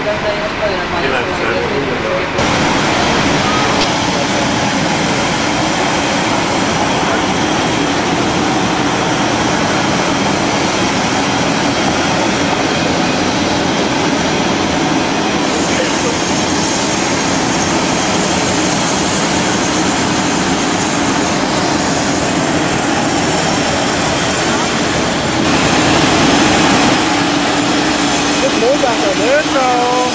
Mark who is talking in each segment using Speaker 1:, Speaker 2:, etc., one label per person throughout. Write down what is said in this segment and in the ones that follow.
Speaker 1: Entonces, go.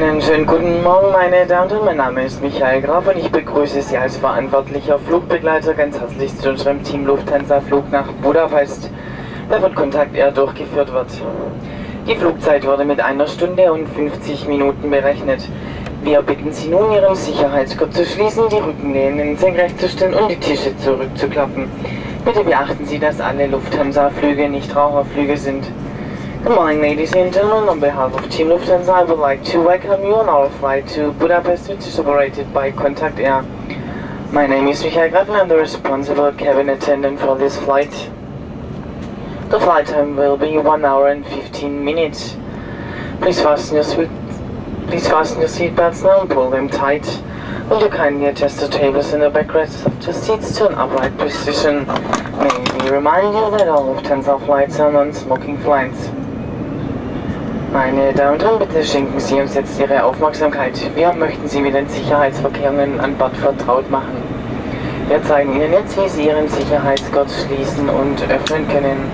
Speaker 2: Einen schönen guten Morgen, meine Damen und Herren. Mein Name ist Michael Graf und ich begrüße Sie als verantwortlicher Flugbegleiter ganz herzlich zu unserem Team Lufthansa Flug nach Budapest, der von Kontakt Air durchgeführt wird. Die Flugzeit wurde mit einer Stunde und 50 Minuten berechnet. Wir bitten Sie nun, Ihren Sicherheitsgurt zu schließen, die Rückenlehnen senkrecht zu stellen und die Tische zurückzuklappen. Bitte beachten Sie, dass alle Lufthansa-Flüge nicht Raucherflüge sind. Good morning, ladies and gentlemen. On behalf of Team Lufthansa, I would like to welcome you on our flight to Budapest, which is operated by Contact Air. My name is Michael and I'm the responsible cabin attendant for this flight. The flight time will be 1 hour and 15 minutes. Please fasten your seat, please fasten your now and pull them tight. Will you kindly adjust the tables in the backrest of the seats to an upright position? May we remind you that all Lufthansa flights are non-smoking flights. Meine Damen und Herren, bitte schenken Sie uns jetzt Ihre Aufmerksamkeit. Wir möchten Sie mit den Sicherheitsvorkehrungen an Bord vertraut machen. Wir zeigen Ihnen jetzt, wie Sie Ihren Sicherheitsgurt schließen und öffnen können.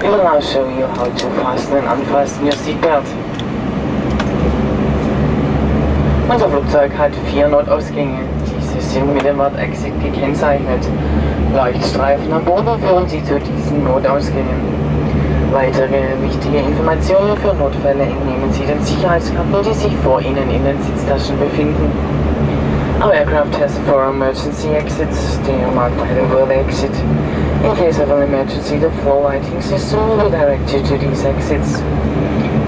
Speaker 2: We will now show you how to fasten and unfasten your seatbelt. Unser Flugzeug hat vier Notausgänge. Diese sind mit dem Wort Exit gekennzeichnet. Leuchtstreifen am Boden führen Sie zu diesen Notausgängen. Weitere wichtige Informationen für Notfälle entnehmen Sie den Sicherheitskappen, die sich vor Ihnen in den Sitztaschen befinden. Our aircraft has four emergency exits. They are marked by the word exit. In case of an emergency, the floor lighting system will direct you to these exits.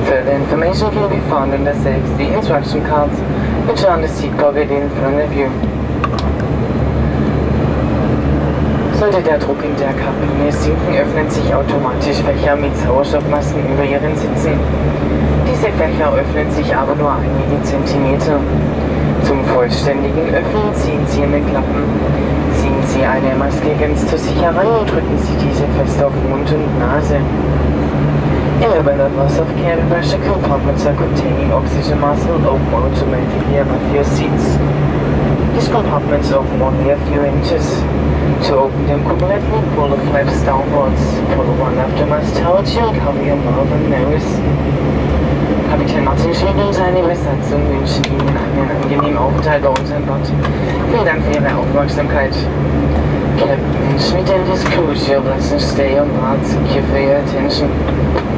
Speaker 2: Further information can be found on the safety instruction cards, which are on the seat pocket in front of you. Sollte der Druck in der Kabine sinken, öffnen sich automatisch Fächer mit Sauerstoffmasken über ihren Sitzen. Diese Fächer öffnen sich aber nur einige Zentimeter. Zum vollständigen Öffnen ziehen Sie in den Klappen. Ziehen Sie eine Maske ganz zu sich heran und drücken Sie diese fest auf Mund und Nase. Of loss of pressure, compartments are containing oxygen masks will open automatically above your seats. These compartments open only a few inches. To open them completely, pull the flaps downwards. Pull one after out to cover your mouth and nose. Having Kapitän Martin Schmidt und seine Besatzung wünschen Ihnen einen angenehmen Aufenthalt bei uns an Bord. Vielen Dank für Ihre Aufmerksamkeit. Captain Schmidt and his crew shall bless and stay on board. Thank you for your attention.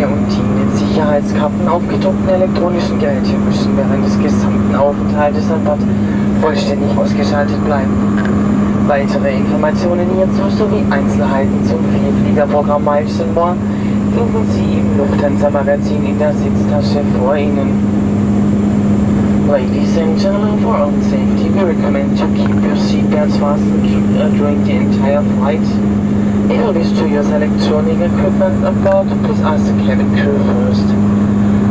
Speaker 2: Mobiltelefone und die den Sicherheitskarten aufgedruckten elektronischen Geräte müssen während des gesamten Aufenthaltes an Bord vollständig ausgeschaltet bleiben. Weitere Informationen hierzu sowie Einzelheiten zum Vielfliegerprogramm Miles and More finden Sie im Lufthansa-Magazin in der Sitztasche vor Ihnen. Ladies and gentlemen, for own safety, we recommend to keep your seatbelts fastened uh, during the entire flight. You wish to use electronic equipment aboard, please ask the cabin crew first.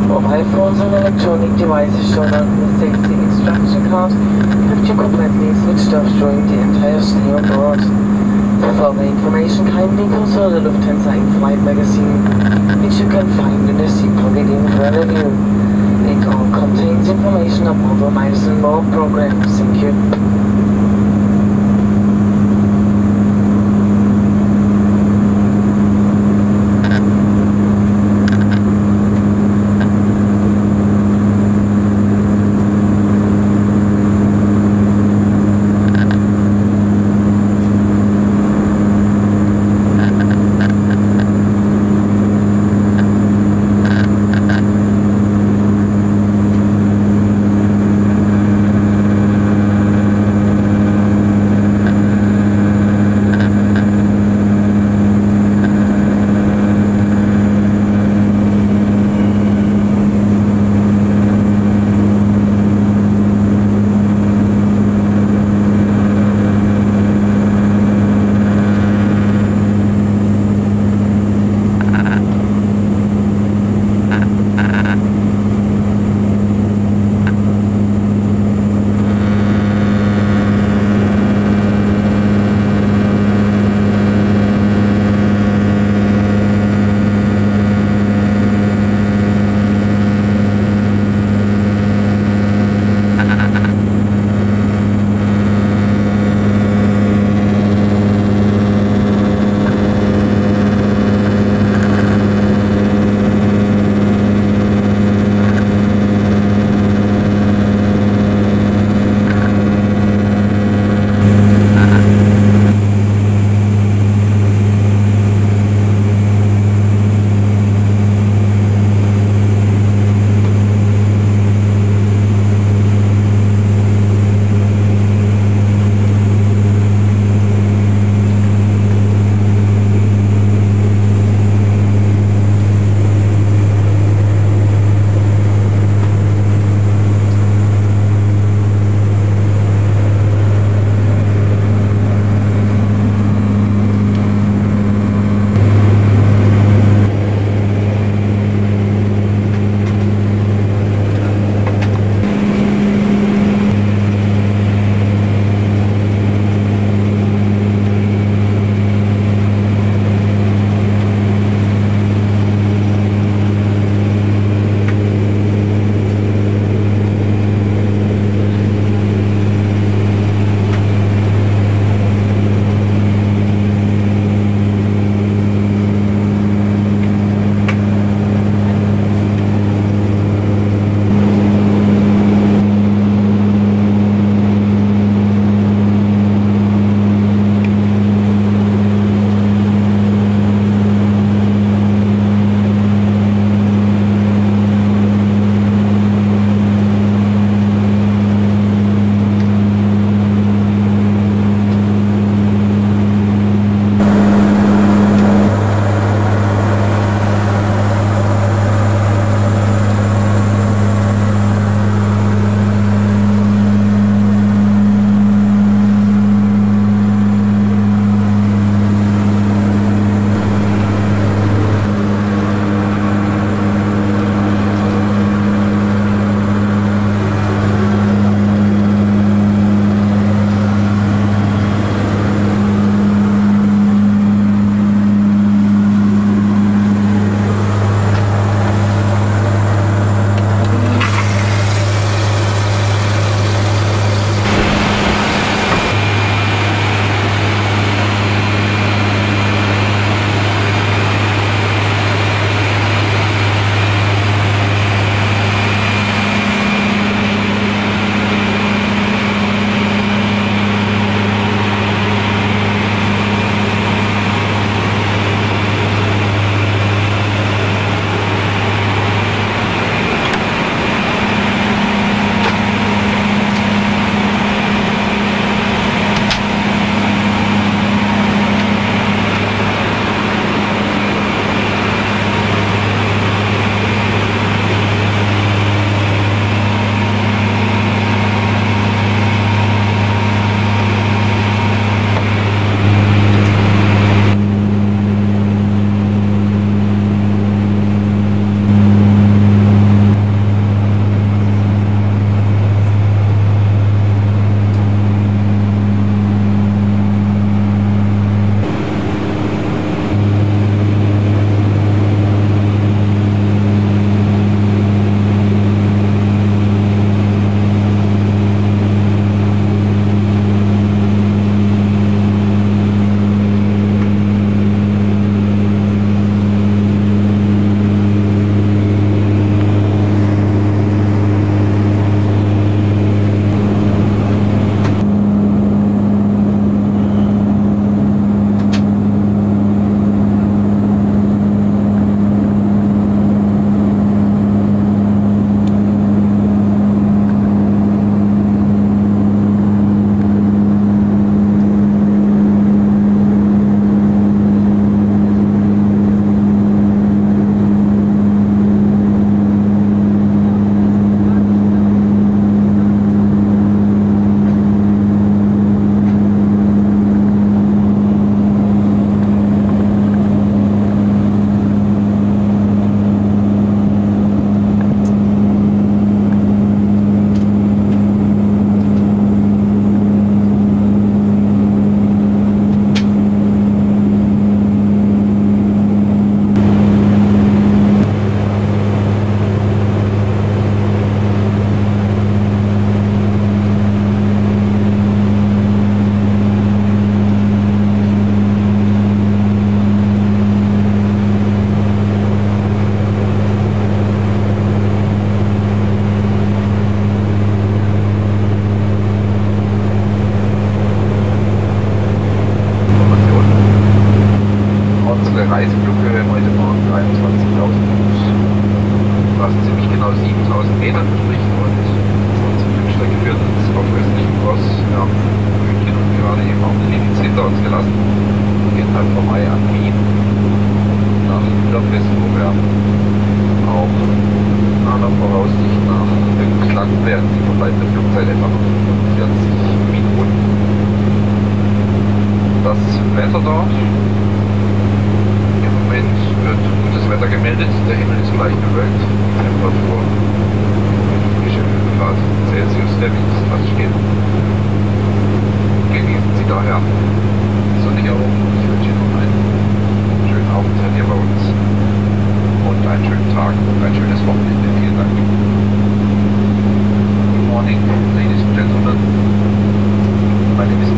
Speaker 2: Mobile phones and electronic devices shown on the safety instruction card have to completely switched off during the entire stay on board. For further information, kindly consult the Lufthansa in-flight magazine, which you can find in the seat pocket in front of you. It all contains information about the Miles and More program. Thank you.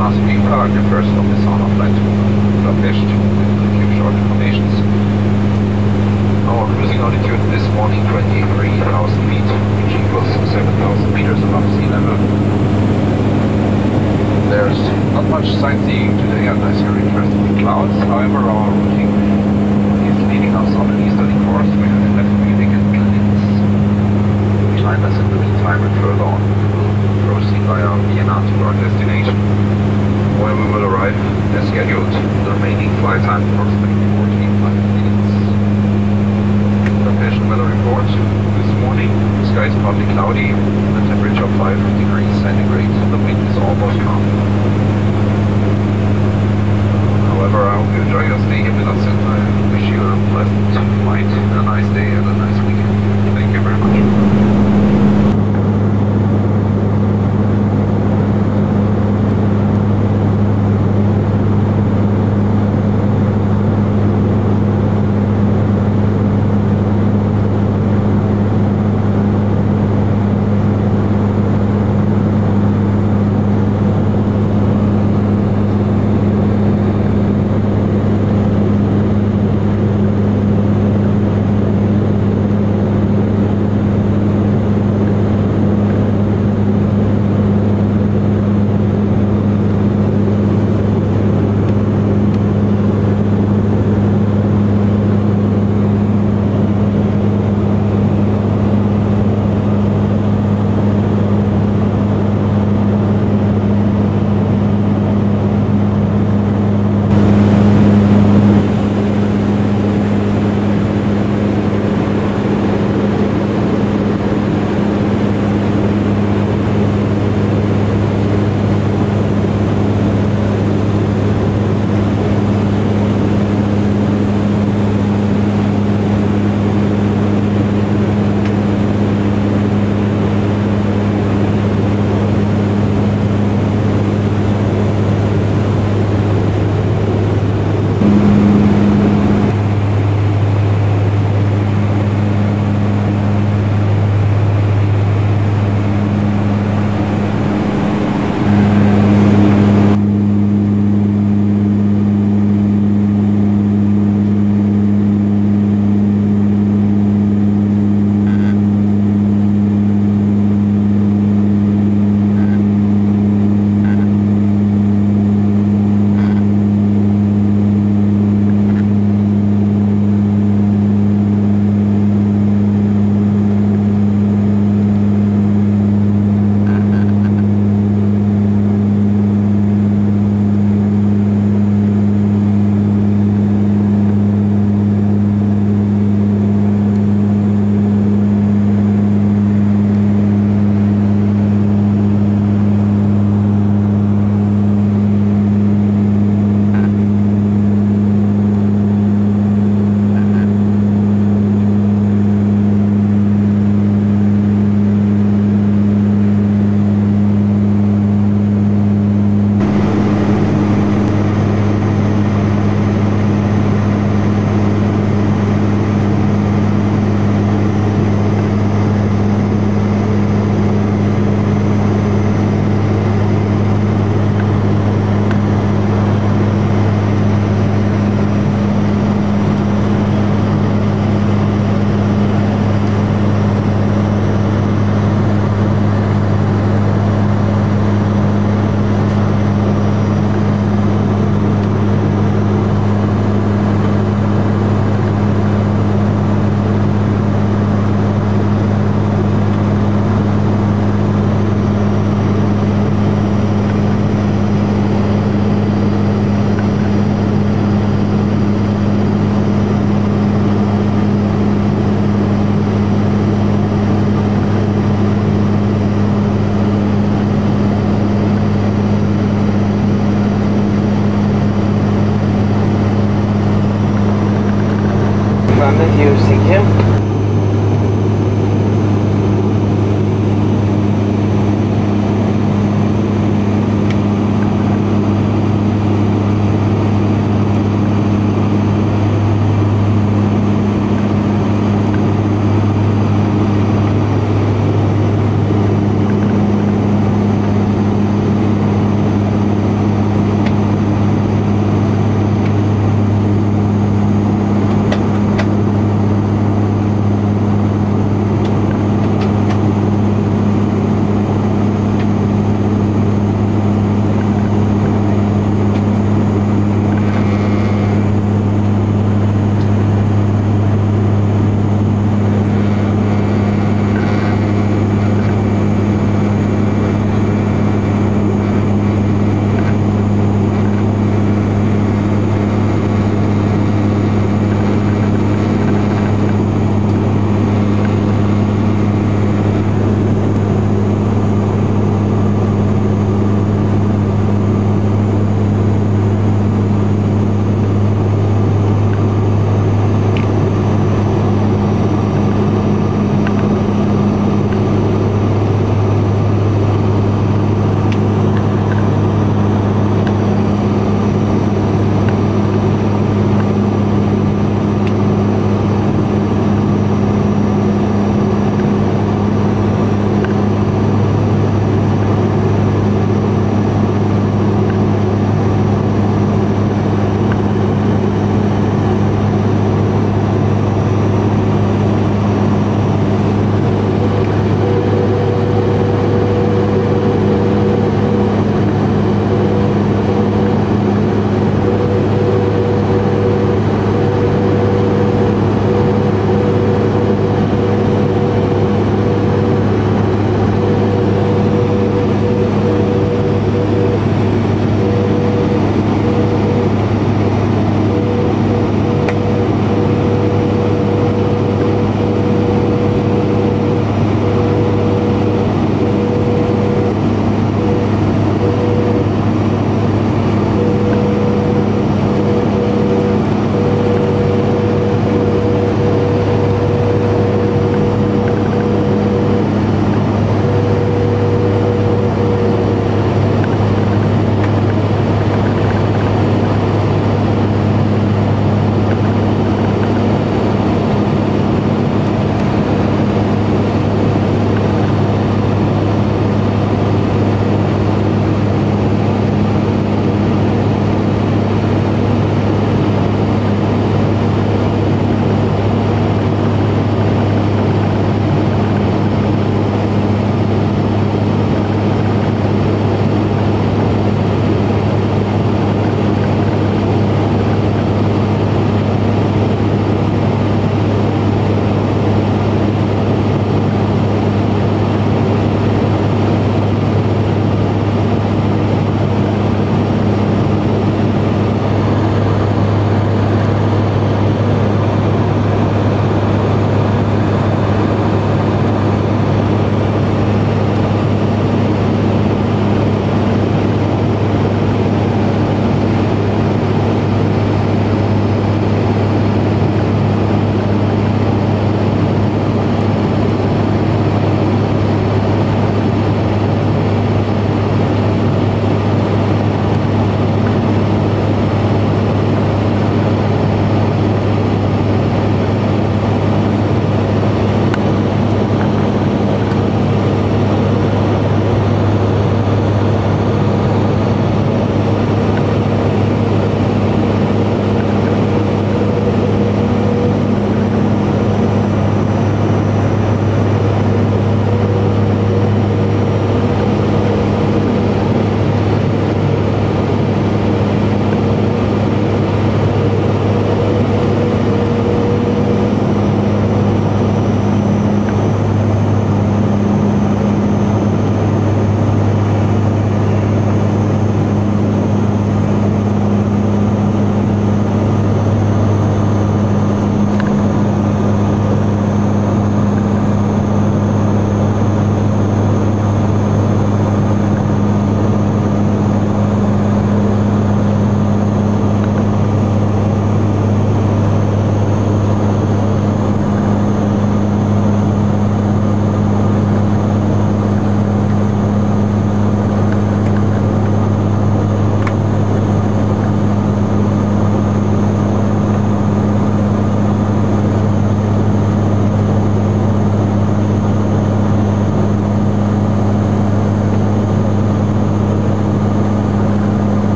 Speaker 3: Name is Marcin Winkler. I'm the on flight to Budapest with few short informations. Our cruising altitude this morning 23,000 feet, which equals 7,000 meters above sea level. There's not much sightseeing today unless you're interested in clouds. However, our routing is leading us on an easterly course. We have left Munich and Linz behind us in the meantime and further on. Proceed via Vienna to our destination, where we will arrive as scheduled. The remaining flight time approximately 45 minutes. Budapest weather report this morning. The sky is partly cloudy, the temperature 5 degrees centigrade. The wind is almost calm. However, I hope you enjoy your stay here with us and I wish you a pleasant flight, a nice day and a nice weekend.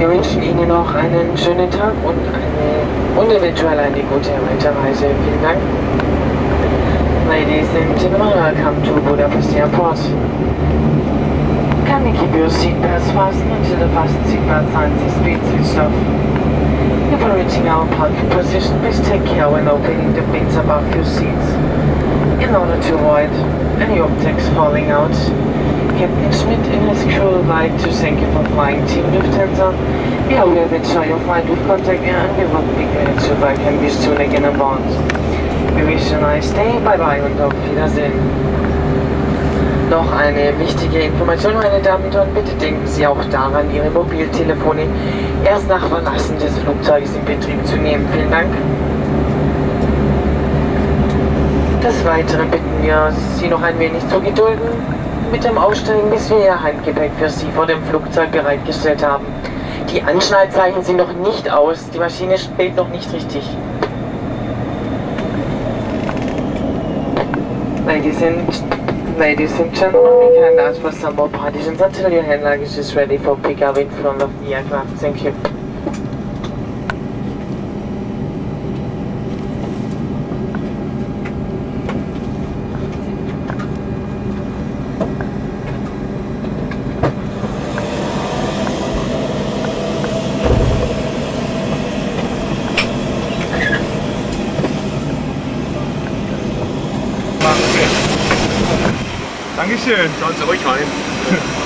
Speaker 2: Wir wünschen Ihnen noch einen schönen Tag und, eine, und eventuell eine gute Weiterreise. Vielen Dank. Ladies and gentlemen, welcome to Budapest Airport. Kindly keep your seatbelts fastened until the fasten seatbelt signs the speed switched off. Upon reaching our parking position, please take care when opening the bins above your seats. In order to avoid any objects falling out, Captain Schmidt and his crew would like to thank you for flying Team Lufthansa. We you have enjoyed your flight with contact and we will be glad to welcome you soon again aboard. We wish you a nice day, bye bye und auf Wiedersehen. Noch eine wichtige Information, meine Damen und Herren, bitte denken Sie auch daran, Ihre Mobiltelefone erst nach Verlassen des Flugzeuges in Betrieb zu nehmen. Vielen Dank. Des Weiteren bitten wir Sie noch ein wenig zu gedulden mit dem Aussteigen, bis wir Ihr Handgepäck für Sie vor dem Flugzeug bereitgestellt haben. Die Anschnallzeichen sind noch nicht aus, die Maschine steht noch nicht richtig. Ladies and Ladies and gentlemen, we can ask for some more partitions until your hand luggage is ready for pickup in front of the aircraft. Thank you.
Speaker 1: Dankeschön.
Speaker 4: Schauen Sie ruhig rein.